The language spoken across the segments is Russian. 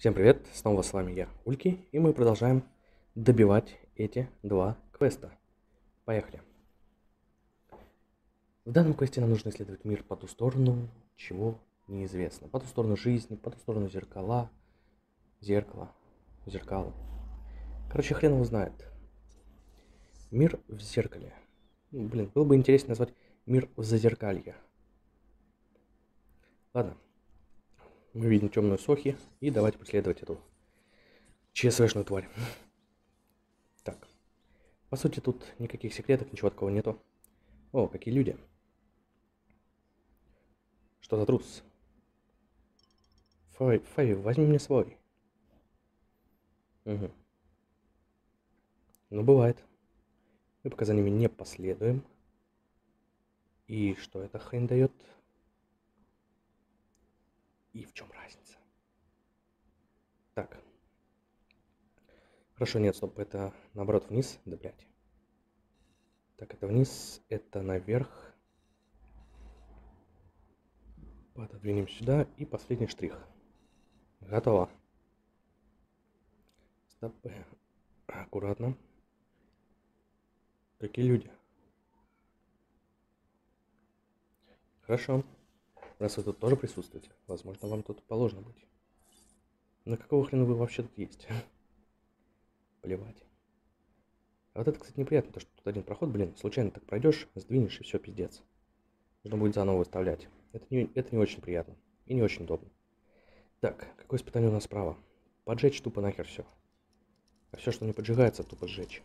Всем привет, снова с вами я, Ульки, и мы продолжаем добивать эти два квеста. Поехали. В данном квесте нам нужно исследовать мир по ту сторону, чего неизвестно. По ту сторону жизни, по ту сторону зеркала, зеркала, зеркала. Короче, хрен его знает. Мир в зеркале. Блин, было бы интересно назвать мир в зазеркалье. Ладно. Мы видим темную сохи, и давайте преследовать эту ЧСВшную тварь. Так. По сути, тут никаких секретов, ничего такого нету. О, какие люди. Что за трус? Фай, Фави, возьми мне свой. Угу. Ну, бывает. Мы пока за ними не последуем. И что эта хрень дает? И в чем разница? Так. Хорошо, нет, стоп, это наоборот вниз, да блядь. Так, это вниз, это наверх. Пододвинем сюда и последний штрих. Готово. Стоп. Аккуратно. Какие люди? Хорошо. Раз вы тут тоже присутствуете, возможно, вам тут положено быть. На какого хрена вы вообще тут есть? Плевать. А вот это, кстати, неприятно, то что тут один проход, блин, случайно так пройдешь, сдвинешь и все, пиздец. Нужно будет заново выставлять. Это не, это не очень приятно и не очень удобно. Так, какое испытание у нас справа? Поджечь тупо нахер все. А все, что не поджигается, тупо сжечь.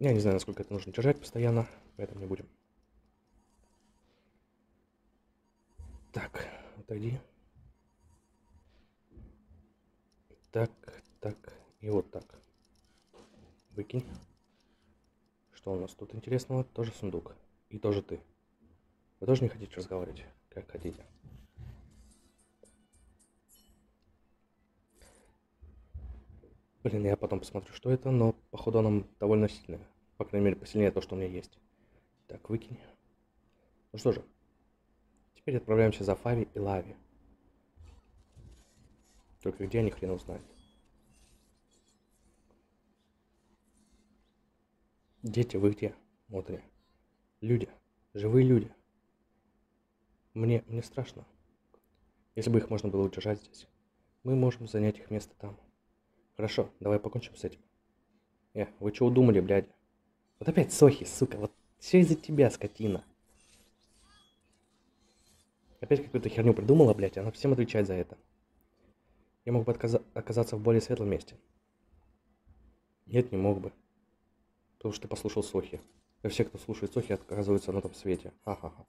Я не знаю, насколько это нужно держать постоянно, поэтому не будем. Так, отойди. Так, так и вот так. Выкинь. Что у нас тут интересного? Тоже сундук. И тоже ты. Вы тоже не хотите разговаривать? Как хотите. Блин, я потом посмотрю, что это, но походу оно довольно сильное. По крайней мере, посильнее то, что у меня есть. Так, выкинь. Ну что же, теперь отправляемся за Фави и Лави. Только где они хрен узнает. Дети, вы где? Вот они. Люди. Живые люди. Мне, мне страшно. Если бы их можно было удержать здесь, мы можем занять их место там. Хорошо, давай покончим с этим. Э, вы что удумали, блядь? Вот опять Сохи, сука, вот все из-за тебя, скотина. Опять какую-то херню придумала, блядь, она всем отвечает за это. Я мог бы отказа- оказаться в более светлом месте. Нет, не мог бы. Потому что ты послушал Сохи. И все, кто слушает Сохи, оказываются на том свете. Ха-ха-ха.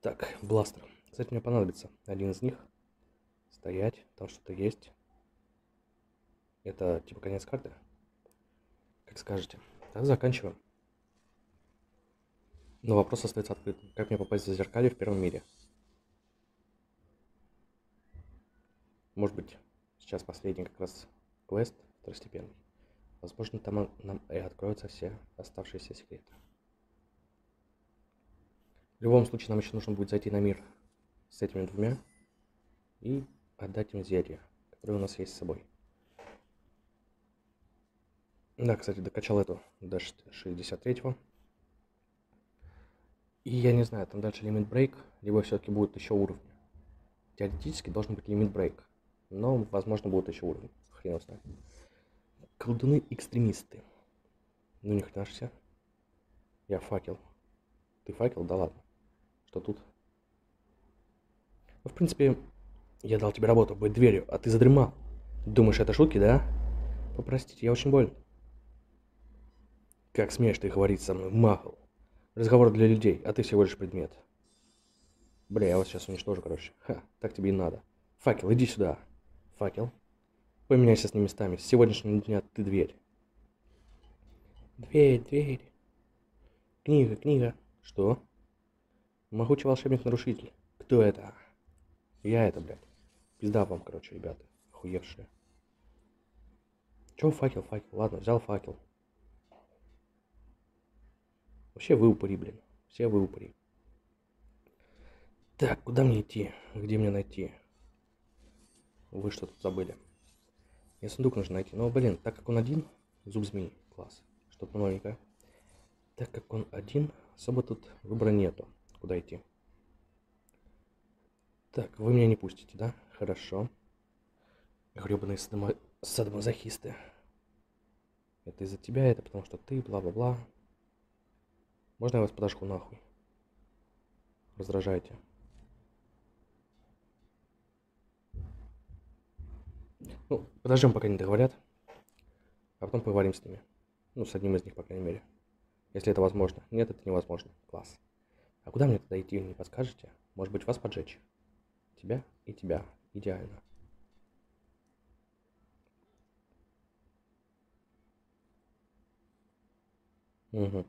Так, бластер. Кстати, мне понадобится один из них. Стоять, там что-то есть. Это типа конец карты? Как скажете. Так, заканчиваем. Но вопрос остается открытым. Как мне попасть в зазеркалье в первом мире? Может быть, сейчас последний как раз квест второстепенный. Возможно, там нам и откроются все оставшиеся секреты. В любом случае, нам еще нужно будет зайти на мир с этими двумя и отдать им зелье, которое у нас есть с собой. Да, кстати, докачал эту до 63 И я не знаю, там дальше лимит брейк, либо все-таки будет еще уровни. Теоретически должен быть лимит брейк, но, возможно, будут еще уровни. Хрен знает. Колдуны-экстремисты. Ну, ж себе. Я факел. Ты факел? Да ладно. Что тут? Ну, в принципе, я дал тебе работу быть дверью, а ты задремал. Думаешь, это шутки, да? Попростите, я очень болен. Как смеешь ты говорить со мной, Махл? Разговор для людей, а ты всего лишь предмет. Бля, я вас сейчас уничтожу, короче. Ха, так тебе и надо. Факел, иди сюда. Факел. Поменяйся с ними местами. С сегодняшнего дня ты дверь. Дверь, дверь. Книга, книга. Что? Могучий волшебник-нарушитель. Кто это? Я это, блядь. Пизда вам, короче, ребята. Охуевшие. Чё факел, факел? Ладно, взял факел. Вообще вы упыри, блин. Все вы упыри. Так, куда мне идти? Где мне найти? Вы что тут забыли? Мне сундук нужно найти. Но, блин, так как он один, зуб змеи, класс. Что-то новенькое. Так как он один, особо тут выбора нету. Куда идти? Так, вы меня не пустите, да? Хорошо. Гребаные садомо... садомазохисты. Это из-за тебя, это потому что ты, бла-бла-бла. Можно я вас подожгу нахуй? Раздражаете. Ну, подождем, пока не договорят. А потом поговорим с ними. Ну, с одним из них, по крайней мере. Если это возможно. Нет, это невозможно. Класс. А куда мне тогда идти, не подскажете? Может быть, вас поджечь? Тебя и тебя. Идеально. Угу.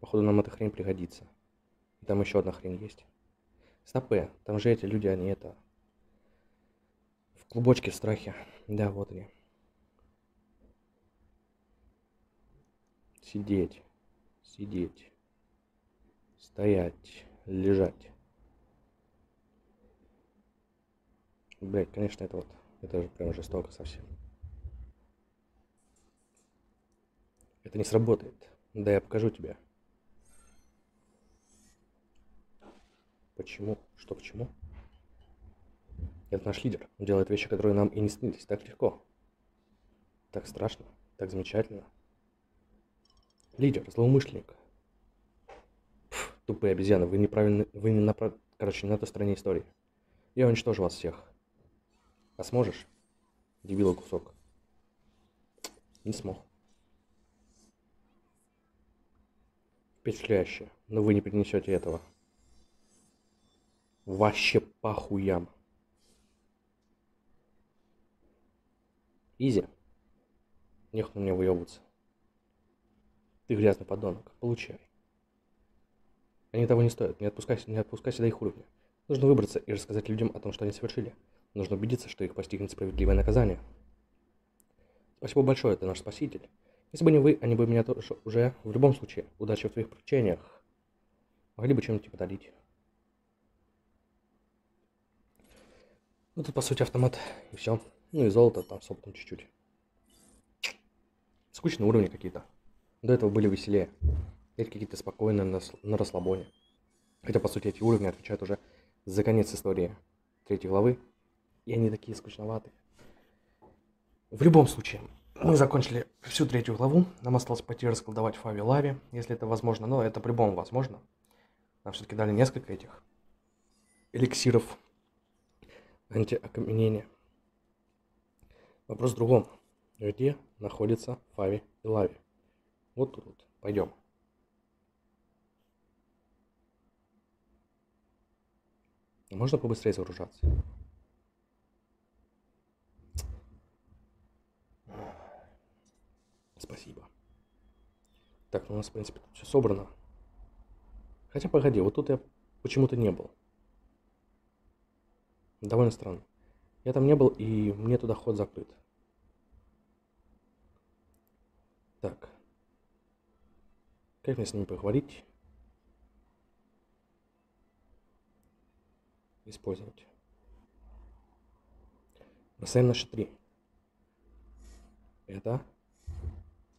Походу нам эта хрень пригодится. Там еще одна хрень есть. Стопы. Там же эти люди, они это... В клубочке в страхе. Да, вот они. Сидеть. Сидеть. Стоять. Лежать. Блять, конечно, это вот... Это же прям жестоко совсем. Это не сработает. Да я покажу тебе. Почему? Что почему? Это наш лидер. Он делает вещи, которые нам и не снились. Так легко. Так страшно. Так замечательно. Лидер, злоумышленник. Пф, тупые обезьяны, вы неправильно... Вы не на... Короче, не на той стороне истории. Я уничтожу вас всех. А сможешь? Дебила кусок. Не смог. Впечатляюще. Но вы не принесете этого. Вообще похуям. Изи. Нехуй мне выебываться. Ты грязный подонок. Получай. Они того не стоят. Не отпускайся, не отпускайся до их уровня. Нужно выбраться и рассказать людям о том, что они совершили. Нужно убедиться, что их постигнет справедливое наказание. Спасибо большое, ты наш спаситель. Если бы не вы, они бы меня тоже уже в любом случае. Удачи в твоих приключениях. Могли бы чем-нибудь подарить. Ну тут по сути автомат и все. Ну и золото там с опытом чуть-чуть. Скучные уровни какие-то. До этого были веселее. Теперь какие-то спокойные на, на расслабоне. Хотя по сути эти уровни отвечают уже за конец истории третьей главы. И они такие скучноватые. В любом случае, мы закончили всю третью главу. Нам осталось пойти расколдовать Фави Лави, если это возможно. Но это по-любому возможно. Нам все-таки дали несколько этих эликсиров антиокаменения. Вопрос в другом. Где находится Фави и Лави? Вот тут вот. Пойдем. Можно побыстрее загружаться? Спасибо. Так, ну у нас, в принципе, тут все собрано. Хотя, погоди, вот тут я почему-то не был. Довольно странно. Я там не был, и мне туда ход закрыт. Так. Как мне с ними поговорить? Использовать. Бросаем наши три. Это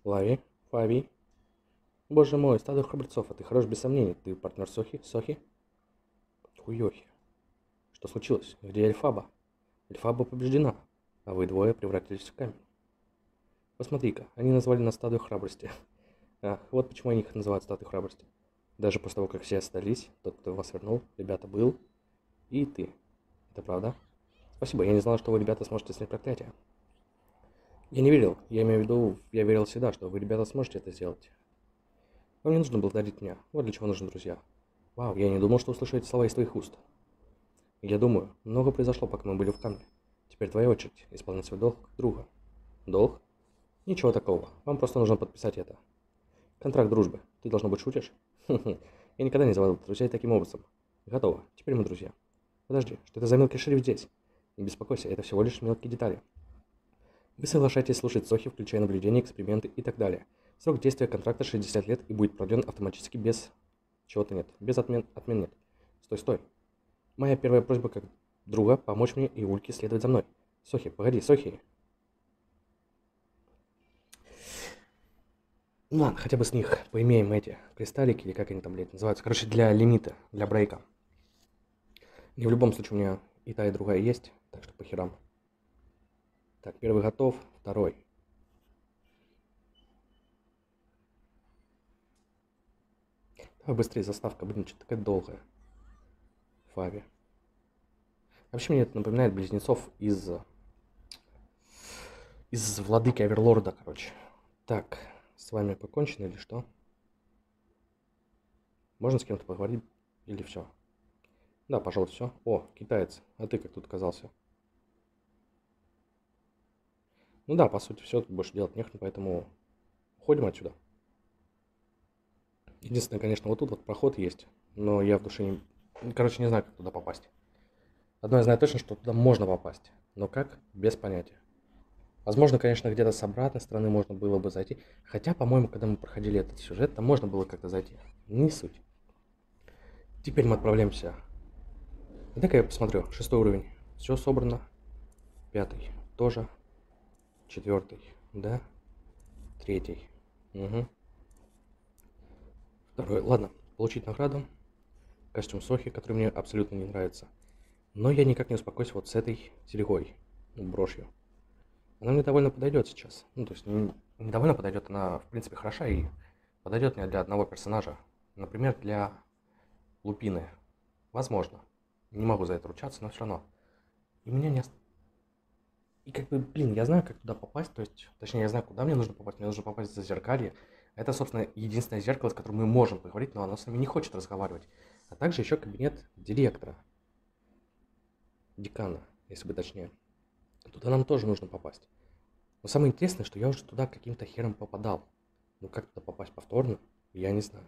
Лави, Фави. Боже мой, стадо храбрецов, а ты хорош без сомнений. Ты партнер Сохи? Сохи? Хуёхи. Что случилось? Где Эльфаба? Эльфаба побеждена, а вы двое превратились в камень. Посмотри-ка, они назвали нас стадию храбрости. Ах, вот почему они их называют статуей храбрости. Даже после того, как все остались, тот, кто вас вернул, ребята, был, и ты. Это правда? Спасибо, я не знал, что вы, ребята, сможете снять проклятие. Я не верил, я имею в виду, я верил всегда, что вы, ребята, сможете это сделать. Вам не нужно благодарить меня, вот для чего нужны друзья. Вау, я не думал, что услышу эти слова из твоих уст. Я думаю, много произошло, пока мы были в камне. Теперь твоя очередь исполнить свой долг друга. Долг? Ничего такого, вам просто нужно подписать это. Контракт дружбы. Ты, должно быть, шутишь? Я никогда не заводил друзей таким образом. Готово. Теперь мы друзья. Подожди, что это за мелкий шрифт здесь? Не беспокойся, это всего лишь мелкие детали. Вы соглашаетесь слушать Сохи, включая наблюдения, эксперименты и так далее. Срок действия контракта 60 лет и будет продлен автоматически без... Чего-то нет. Без отмен... Отмен нет. Стой, стой. Моя первая просьба как друга помочь мне и Ульке следовать за мной. Сохи, погоди, Сохи. Ну ладно, хотя бы с них поимеем эти кристаллики, или как они там, блядь, называются. Короче, для лимита, для брейка. И в любом случае у меня и та, и другая есть, так что по херам. Так, первый готов, второй. Давай быстрее, заставка, блин, что такая долгая. Фави. Вообще мне это напоминает близнецов из... Из Владыки Аверлорда, короче. Так, с вами покончено или что? Можно с кем-то поговорить или все? Да, пожалуй, все. О, китаец, а ты как тут оказался? Ну да, по сути, все, тут больше делать нехрен, поэтому уходим отсюда. Единственное, конечно, вот тут вот проход есть, но я в душе не... Короче, не знаю, как туда попасть. Одно я знаю точно, что туда можно попасть, но как, без понятия. Возможно, конечно, где-то с обратной стороны можно было бы зайти. Хотя, по-моему, когда мы проходили этот сюжет, там можно было как-то зайти. Не суть. Теперь мы отправляемся. Дай-ка я посмотрю. Шестой уровень. Все собрано. Пятый. Тоже. Четвертый. Да. Третий. Угу. Второй. Ладно, получить награду. Костюм Сохи, который мне абсолютно не нравится. Но я никак не успокоюсь вот с этой серегой, брошью. Она мне довольно подойдет сейчас. Ну, то есть не, довольно подойдет, она в принципе хороша и подойдет мне для одного персонажа. Например, для Лупины. Возможно. Не могу за это ручаться, но все равно. И меня не... И как бы, блин, я знаю, как туда попасть, то есть, точнее, я знаю, куда мне нужно попасть. Мне нужно попасть за зеркалье, это, собственно, единственное зеркало, с которым мы можем поговорить, но оно с нами не хочет разговаривать. А также еще кабинет директора. Декана, если бы точнее. Туда нам тоже нужно попасть. Но самое интересное, что я уже туда каким-то хером попадал. Ну как туда попасть повторно, я не знаю.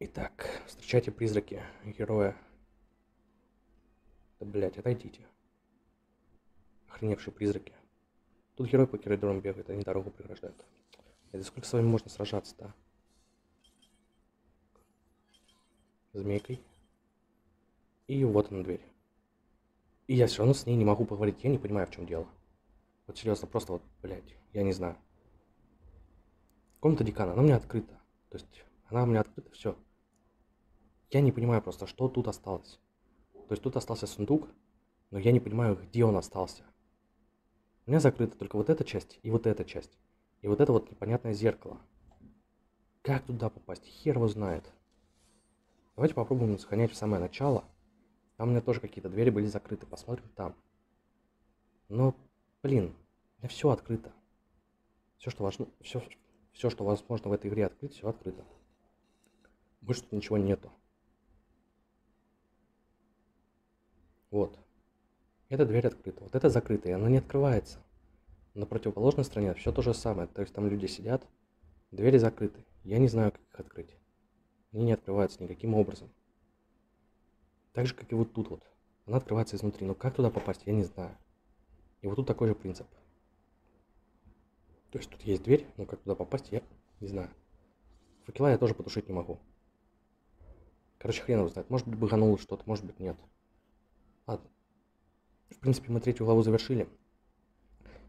Итак, встречайте призраки героя. Да, блядь, отойдите. Охреневшие призраки. Тут герой по коридорам бегает, они дорогу преграждают. Это сколько с вами можно сражаться-то? Змейкой. И вот она дверь. И я все равно с ней не могу поговорить. Я не понимаю, в чем дело. Вот серьезно, просто вот, блядь, я не знаю. Комната декана, она у меня открыта. То есть, она у меня открыта, все. Я не понимаю просто, что тут осталось. То есть, тут остался сундук, но я не понимаю, где он остался. У меня закрыта только вот эта часть и вот эта часть. И вот это вот непонятное зеркало. Как туда попасть? Хер его знает. Давайте попробуем сохранять в самое начало. Там у меня тоже какие-то двери были закрыты. Посмотрим там. Но, блин, у меня все открыто. Все, что важно, все, все, что возможно в этой игре открыть, все открыто. Больше тут ничего нету. Вот. Эта дверь открыта. Вот это закрыта, и она не открывается. На противоположной стороне все то же самое. То есть там люди сидят, двери закрыты. Я не знаю, как их открыть. Они не открываются никаким образом. Так же, как и вот тут вот. Она открывается изнутри. Но как туда попасть, я не знаю. И вот тут такой же принцип. То есть тут есть дверь, но как туда попасть, я не знаю. Факела я тоже потушить не могу. Короче, хрен его знает. Может быть, багануло что-то, может быть, нет. Ладно. В принципе, мы третью главу завершили.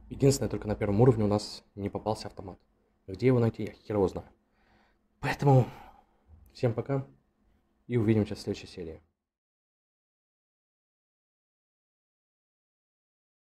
Единственное, только на первом уровне у нас не попался автомат. Где его найти, я хер его знаю. Поэтому всем пока и увидимся в следующей серии.